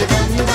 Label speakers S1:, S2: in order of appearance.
S1: given you.